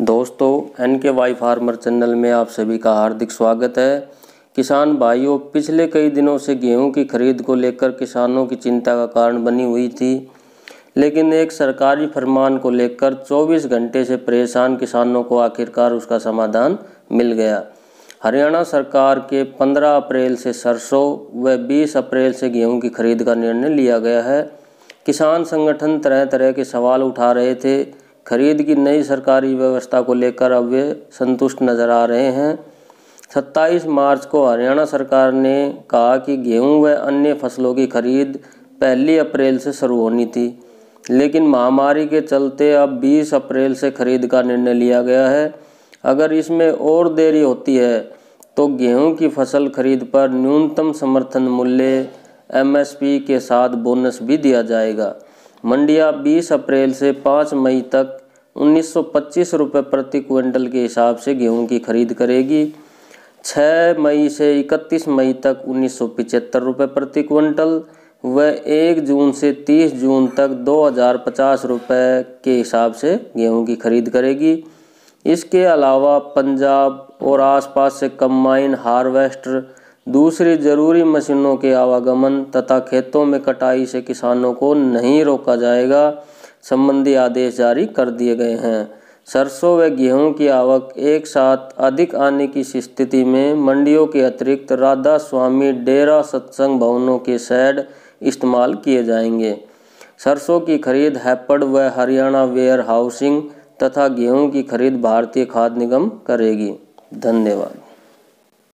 दोस्तों एन के Y farmer channel में आप सभी का हार्दिक स्वागत है। किसान भाइयों, पिछले कई दिनों से गेहूँ की खरीद को लेकर किसानों की चिंता का कारण बनी हुई थी। लेकिन एक सरकारी फरमान को लेकर 24 घंटे से परेशान किसानों को आखिरकार उसका समाधान मिल गया। हरियाणा सरकार के 15 अप्रैल से सरसों व 20 अप्रैल से गेहूँ की खरीद का निर्णय लिया गया है। किसान संगठन तरह तरह के सवाल उठा रहे थे। खरीद की नई सरकारी व्यवस्था को लेकर अब वे संतुष्ट नज़र आ रहे हैं। 27 मार्च को हरियाणा सरकार ने कहा कि गेहूँ व अन्य फ़सलों की खरीद पहली अप्रैल से शुरू होनी थी, लेकिन महामारी के चलते अब 20 अप्रैल से खरीद का निर्णय लिया गया है। अगर इसमें और देरी होती है तो गेहूँ की फ़सल खरीद पर न्यूनतम समर्थन मूल्य एमएसपी के साथ बोनस भी दिया जाएगा। मंडियाँ 20 अप्रैल से 5 मई तक उन्नीस रुपये प्रति क्विंटल के हिसाब से गेहूँ की खरीद करेगी। 6 मई से 31 मई तक उन्नीस रुपये प्रति क्विंटल व 1 जून से 30 जून तक दो हज़ार पचास रुपये के हिसाब से गेहूँ की खरीद करेगी। इसके अलावा पंजाब और आसपास से कम्बाइन हार्वेस्टर दूसरी ज़रूरी मशीनों के आवागमन तथा खेतों में कटाई से किसानों को नहीं रोका जाएगा, संबंधी आदेश जारी कर दिए गए हैं। सरसों व गेहूँ की आवक एक साथ अधिक आने की स्थिति में मंडियों के अतिरिक्त राधा स्वामी डेरा सत्संग भवनों के शेड इस्तेमाल किए जाएँगे। सरसों की खरीद हैपड व हरियाणा वेयर हाउसिंग तथा गेहूँ की खरीद भारतीय खाद्य निगम करेगी। धन्यवाद।